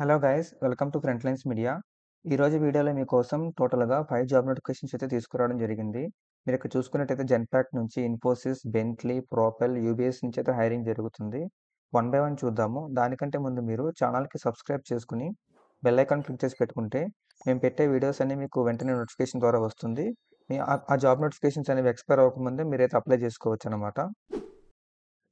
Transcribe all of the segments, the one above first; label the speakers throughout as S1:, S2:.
S1: Hello guys welcome to front lines media ఈరోజు వీడియోలో మీకోసం టోటల్గా ఫైవ్ జాబ్ నోటిఫికేషన్స్ అయితే తీసుకురావడం జరిగింది. మీరు ఇక్కడ చూసుకున్నట్టయితే జెన్పాక్ నుంచి ఇన్ఫోసిస్ బెంట్లీ ప్రోపెల్ యూబీఎస్ నుంచి అయితే హైరింగ్ జరుగుతుంది. వన్ బై వన్ చూద్దాము. దానికంటే ముందు మీరు ఛానల్కి సబ్స్క్రైబ్ చేసుకుని బెల్ ఐకాన్ క్లిక్ చేసి పెట్టుకుంటే మేము పెట్టే వీడియోస్ అన్ని మీకు వెంటనే నోటిఫికేషన్ ద్వారా వస్తుంది. మీ ఆ- ఆ జాబ్ నోటిఫికేషన్స్ అనేవి ఎక్స్పైర్ అవ్వకముందే మీరైతే అప్లై చేసుకోవచ్చు అనమాట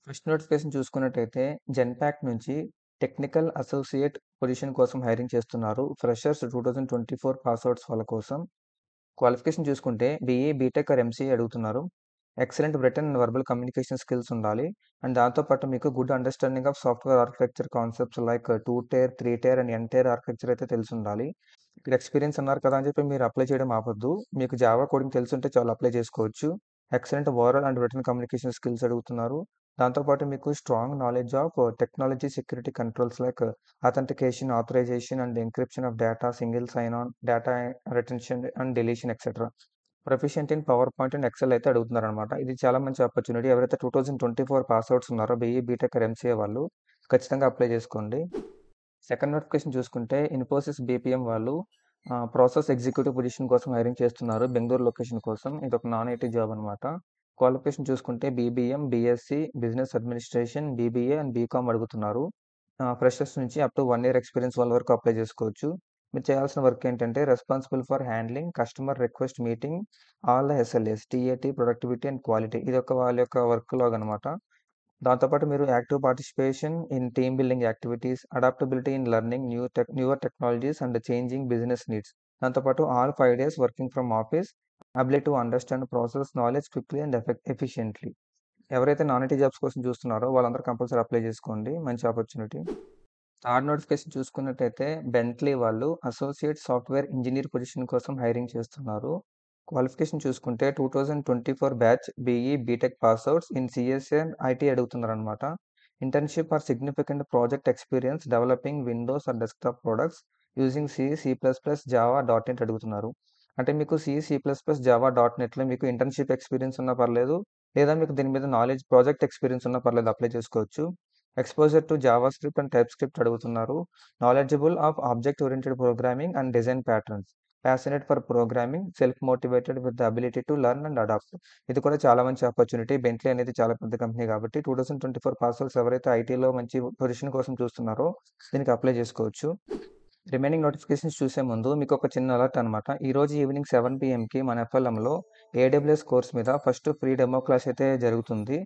S1: ఫస్ట్ నోటిఫికేషన్ చూసుకున్నట్టయితే జెన్పాక్ నుంచి టెక్నికల్ అసోసియేట్ పొజిషన్ కోసం హైరింగ్ చేస్తున్నారు freshers two thousand twenty four passouts వాళ్ళ కోసం. క్వాలిఫికేషన్ చూసుకుంటే బీఏ బీటెక్ ఆర్ ఎంసీఏ అడుగుతున్నారు. Excellent written and verbal communication skills ఉండాలి. అండ్ దాంతోపాటు మీకు good understanding of software architecture concepts like two tier three tier and N tier architecture అయితే తెలిసి ఉండాలి ఇక్కడ ఎక్స్పీరియన్స్ అన్నారు కదా అని చెప్పి మీరు అప్లై చేయడం ఆపొద్దు. మీకు జావా కోడింగ్ తెలుసుంటే చాలా అప్లై చేసుకోవచ్చు. Excellent overall and written communication skills అడుగుతున్నారు. దాంతోపాటు మీకు strong knowledge of technology security controls like authentication authorization and encryption of data single sign on data retention and deletion etcetera proficient in power point and excel అయితే అడుగుతున్నారు అనమాట ఇది చాలా మంచి opportunity ఎవరైతే two thousand twenty four passouts ఉన్నారో BE BTech MCA వాళ్ళు ఖచ్చితంగా అప్లై చేసుకోండి. సెకండ్ నోటిఫికేషన్ చూసుకుంటే ఇన్ఫోసిస్ బీపీఎం వాళ్ళు ప్రాసెస్ ఎగ్జిక్యూటివ్ పొజిషన్ కోసం హైరింగ్ చేస్తున్నారు బెంగళూరు లొకేషన్ కోసం. ఇది ఒక నాన్ ఐటీ జాబ్ అనమాట క్వాలిఫికేషన్ చూసుకుంటే BBM BSc business administration BBA and BCom అడుగుతున్నారు. ఫ్రెషర్స్ నుంచి up to one year experience వాళ్ళ వరకు అప్లై చేసుకోవచ్చు. మీరు చేయాల్సిన వర్క్ ఏంటంటే responsible for handling customer request meeting all the SLAs TAT productivity and quality. ఇది ఒక వాళ్ళ యొక్క వర్క్ లాగ్ అనమాట దాంతోపాటు మీరు active participation in team building activities adaptability in learning new tech newer technologies and changing business needs. దాంతోపాటు all five days working from office ability to understand process knowledge quickly and effect efficiently ఎవరైతే non IT jobs కోసం చూస్తున్నారో వాళ్ళందరూ compulsory apply చేసుకోండి. మంచి opportunity third notification చూసుకున్నట్టయితే Bentley వాళ్ళు associate software engineer position కోసం హైరింగ్ చేస్తున్నారు. క్వాలిఫికేషన్ చూసుకుంటే two thousand twenty four batch BE BTech passouts in CSA and IT అడుగుతున్నారు అనమాట internship or significant project experience developing Windows or desktop products using C C plus plus Java dot net అడుగుతున్నారు. అంటే మీకు C C plus plus Java dot నెట్లో మీకు internship experience ఉన్నా పర్లేదు. లేదా మీకు దీని మీద నాలెడ్జ్ ప్రాజెక్ట్ ఎక్స్పీరియన్స్ ఉన్నా పర్లేదు అప్లై చేసుకోవచ్చు. Exposure to JavaScript and TypeScript అడుగుతున్నారు. Knowledgeable of object oriented programming and design patterns passionate for programming self motivated with the ability to learn and adapt ఇది కూడా చాలా మంచి ఆపర్చునిటీ బెంట్లీ అనేది చాలా పెద్ద కంపెనీ కాబట్టి two thousand twenty four passwords ఎవరైతే ఐటీలో మంచి పొజిషన్ కోసం చూస్తున్నారో దీనికి అప్లై చేసుకోవచ్చు. రిమైనింగ్ నోటిఫికేషన్స్ చూసే ముందు మీకు ఒక చిన్న అలర్ట్ అనమాట ఈరోజు ఈవినింగ్ సెవెన్ పిఎంకి మన ఎఫ్ఎల్ఎంలో ఏడబ్ల్యూఎస్ కోర్స్ మీద ఫస్ట్ ఫ్రీ డెమో క్లాస్ అయితే జరుగుతుంది.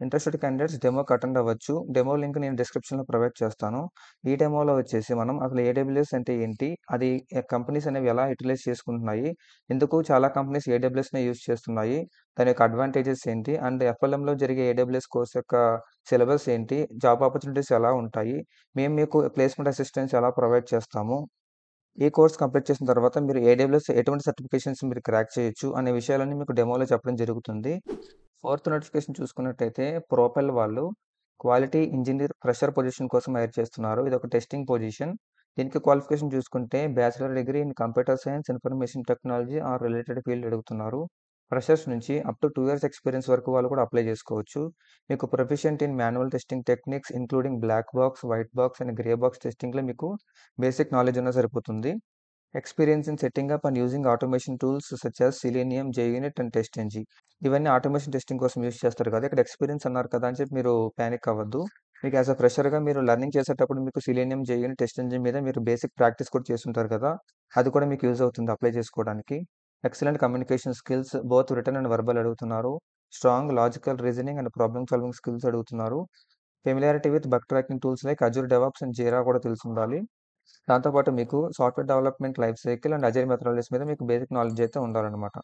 S1: ఇంట్రెస్టెడ్ క్యాండిడేట్స్ డెమోకి అటెండ్ అవ్వచ్చు. డెమో లింక్ నేను డిస్క్రిప్షన్లో ప్రొవైడ్ చేస్తాను. ఈ డెమోలో వచ్చేసి మనం అసలు ఏడబ్ల్యూఎస్ అంటే ఏంటి? అది కంపెనీస్ అనేవి ఎలా యూటిలైజ్ చేసుకుంటున్నాయి? ఎందుకు చాలా కంపెనీస్ ఏడబ్ల్యూఎస్నే యూజ్ చేస్తున్నాయి? దాని యొక్క అడ్వాంటేజెస్ ఏంటి? అండ్ ఎఫ్ఎల్ఎంలో జరిగే ఏడబ్ల్యూఎస్ కోర్స్ యొక్క సిలబస్ ఏంటి? జాబ్ ఆపర్చునిటీస్ ఎలా ఉంటాయి? మేము మీకు ప్లేస్మెంట్ అసిస్టెన్స్ ఎలా ప్రొవైడ్ చేస్తాము? ఈ కోర్స్ కంప్లీట్ చేసిన తర్వాత మీరు ఏడబ్ల్యూఎస్ ఎటువంటి సర్టిఫికేషన్స్ మీరు క్రాక్ చేయొచ్చు? అనే విషయాలన్నీ మీకు డెమోలో చెప్పడం జరుగుతుంది. ఫోర్త్ నోటిఫికేషన్ చూసుకున్నట్టయితే ప్రోపెల్ వాళ్ళు క్వాలిటీ ఇంజనీర్ ప్రెషర్ పొజిషన్ కోసం హైర్ చేస్తున్నారు. ఇది ఒక టెస్టింగ్ పొజిషన్. దీనికి క్వాలిఫికేషన్ చూసుకుంటే bachelor degree in computer science information technology or related field అడుగుతున్నారు. ఫ్రెషర్స్ నుంచి up to two years experience వరకు వాళ్ళు కూడా అప్లై చేసుకోవచ్చు. మీకు proficient in manual testing techniques including black box white box and grey box టెస్టింగ్లో మీకు basic knowledge ఉన్నా సరిపోతుంది. Experience in setting up and using automation tools such as Selenium JUnit and TestNG ఇవన్నీ automation testing కోసం use చేస్తారు కదా ఇక్కడ experience అన్నారు కదా అని చెప్పి మీరు ప్యానిక్ అవ్వద్దు. మీకు యాజ్ అ ఫ్రెషర్గా మీరు లర్నింగ్ చేసేటప్పుడు మీకు సిలీనియం జేయూనిట్ టెస్ట్ ఎంజిన్ మీద మీరు బేసిక్ ప్రాక్టీస్ కూడా చేస్తుంటారు కదా అది కూడా మీకు యూజ్ అవుతుంది అప్లై చేసుకోవడానికి. Excellent communication skills both written and verbal అడుగుతున్నారు. Strong logical reasoning and problem solving skills అడుగుతున్నారు. Familiarity with bug tracking tools like Azure DevOps and Jira కూడా తెలిసి ఉండాలి. దాంతోపాటు మీకు software development life cycle and agile methodologies మీద మీకు basic knowledge అయితే ఉండాలన్నమాట.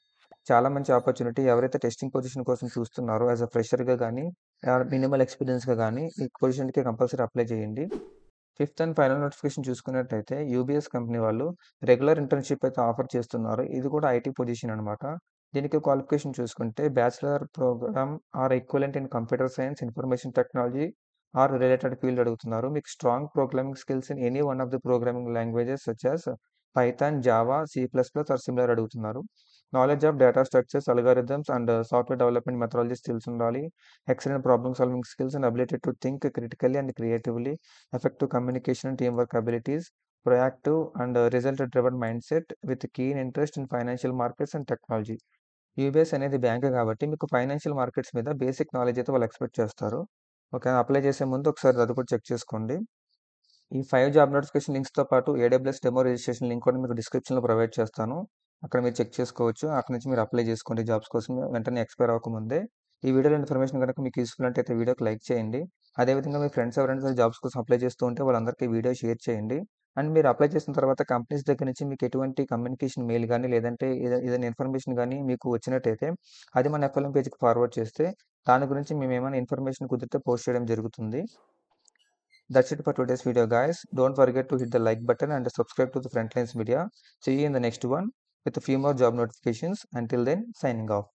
S1: చాలా మంచి ఆపర్చునిటీ ఎవరైతే టెస్టింగ్ పొజిషన్ కోసం చూస్తున్నారో యాజ్ అ ఫ్రెషర్గా కానీ మినిమల్ ఎక్స్పీరియన్స్గా కానీ ఈ పొజిషన్కి కంపల్సరీ అప్లై చేయండి. ఫిఫ్త్ అండ్ ఫైనల్ నోటిఫికేషన్ చూసుకున్నట్టయితే యూబీఎస్ కంపెనీ వాళ్ళు రెగ్యులర్ ఇంటర్న్షిప్ అయితే ఆఫర్ చేస్తున్నారు. ఇది కూడా ఐటీ పొజిషన్ అనమాట దీనికి క్వాలిఫికేషన్ చూసుకుంటే bachelor program or equivalent in computer science information technology or related field అడుగుతున్నారు మీకు strong programming skills in any one of the programming languages such Python, Java, C plus plus or similar అడుగుతున్నారు. Knowledge of data structures, algorithms and software development methodologies తెలిసుండాలి. Excellent problem solving skills and ability to think critically and creatively. Effective communication and team work abilities. Proactive and result driven mindset with keen interest in financial markets and technology. UBS అనేది bank కాబట్టి మీకు financial markets మీద basic knowledge అయితే వాళ్ళు expect చేస్తారు. Okay. Apply చేసే ముందు ఒకసారి అది కూడా చెక్ చేసుకోండి. ఈ ఫైవ్ జాబ్ నోటిఫికేషన్ లింక్స్‌తో పాటు ఏడబ్ల్యూఎస్ డెమో రిజిస్ట్రేషన్ లింక్ కూడా మీకు డిస్క్రిప్షన్‌లో ప్రొవైడ్ చేస్తాను. అక్కడ మీరు చెక్ చేసుకోవచ్చు. అక్కడ నుంచి మీరు అప్లై చేసుకోండి జాబ్స్ కోసం వెంటనే ఎక్స్‌పైర్ అవ్వకముందే. ఈ వీడియోలో ఇన్ఫర్మేషన్ కనుక మీకు యూస్ఫుల్ అంటే అయితే వీడియోకి లైక్ చేయండి. అదేవిధంగా మీ ఫ్రెండ్స్ ఎవరైనా జాబ్స్ కోసం అప్లై చేస్తూ ఉంటే వాళ్ళందరికీ వీడియో షేర్ చేయండి. అండ్ మీరు అప్లై చేసిన తర్వాత కంపెనీస్ దగ్గర నుంచి మీకు ఎటువంటి కమ్యూనికేషన్ మెయిల్ కానీ లేదంటే ఏదైనా ఇన్ఫర్మేషన్ కానీ మీకు వచ్చినట్టయితే అది మన ఎఫ్ఎల్ఎం పేజ్కి ఫార్వర్డ్ చేస్తే దాని గురించి మేము ఏమైనా ఇన్ఫర్మేషన్ కుదిరితే పోస్ట్ చేయడం జరుగుతుంది. That's for for today's video guys don't forget to hit the like button and subscribe to the front lines media చెయ్యి in the next one with few more job notifications and until then signing off